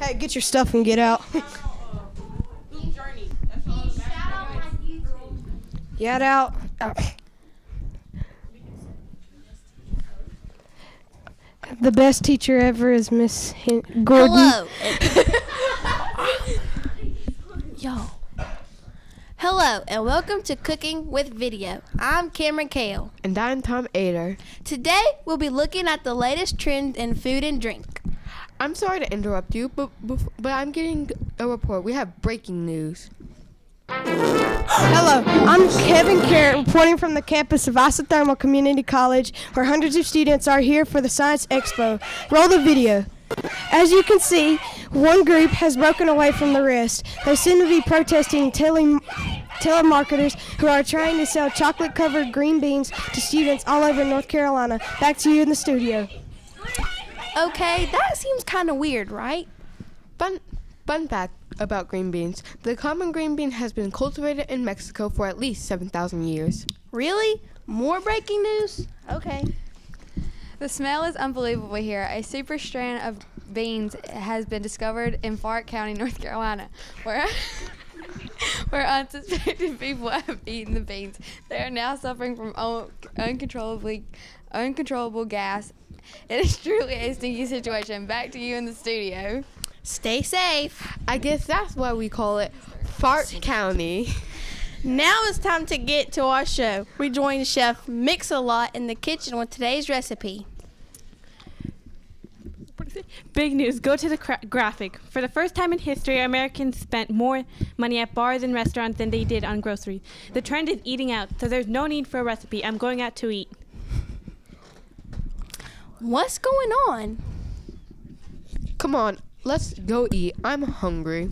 Hey, get your stuff and get out. get out. The best teacher ever is Miss Hen- Gordon. Hello. Yo. Hello and welcome to Cooking with Video. I'm Cameron Kale. And I'm Tom Ader. Today we'll be looking at the latest trends in food and drink. I'm sorry to interrupt you, but but I'm getting a report. We have breaking news. Hello, I'm Kevin Carrot reporting from the campus of Isothermal Community College, where hundreds of students are here for the Science Expo. Roll the video. As you can see, one group has broken away from the rest. They seem to be protesting tele- telemarketers who are trying to sell chocolate covered green beans to students all over North Carolina. Back to you in the studio. Okay, that seems kind of weird, right? Fun fun fact about green beans: the common green bean has been cultivated in Mexico for at least seven thousand years. Really? More breaking news? Okay. The smell is unbelievable here. A super strand of beans has been discovered in Fart County, North Carolina, where where unsuspecting people have eaten the beans. They are now suffering from un- uncontrollably uncontrollable gas. It is truly a stinky situation. Back to you in the studio. Stay safe. I guess that's why we call it Fart County. Now it's time to get to our show. We join Chef Mix-a-Lot in the kitchen with today's recipe. Big news. Go to the cra- graphic. For the first time in history, Americans spent more money at bars and restaurants than they did on groceries. The trend is eating out, so there's no need for a recipe. I'm going out to eat. What's going on? Come on, let's go eat. I'm hungry.